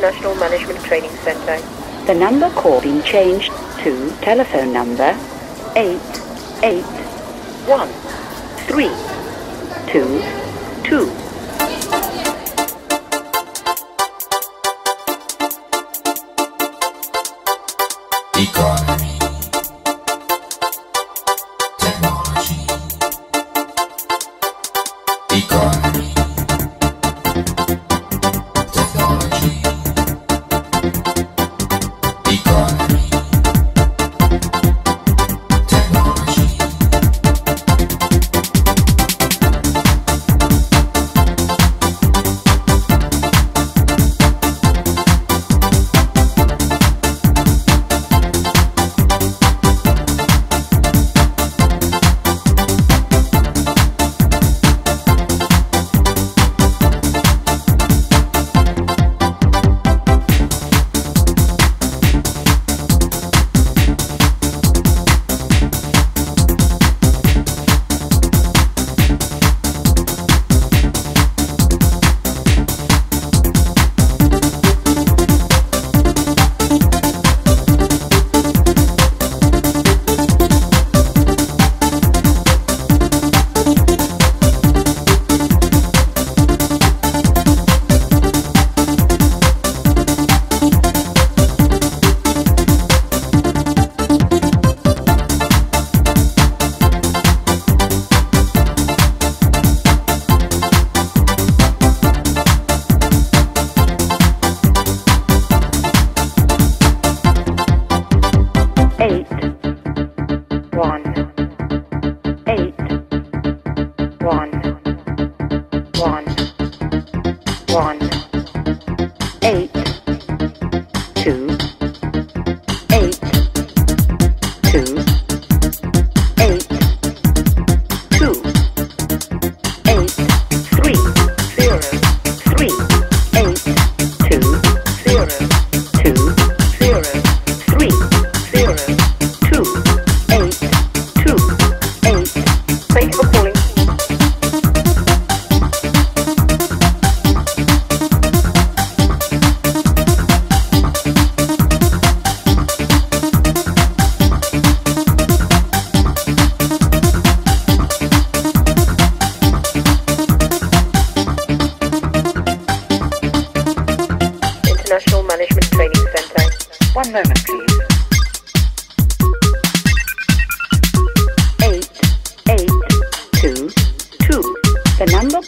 International Management Training Center. The number call being changed to telephone number 881322. One moment, please. Eight, eight, two, two. The number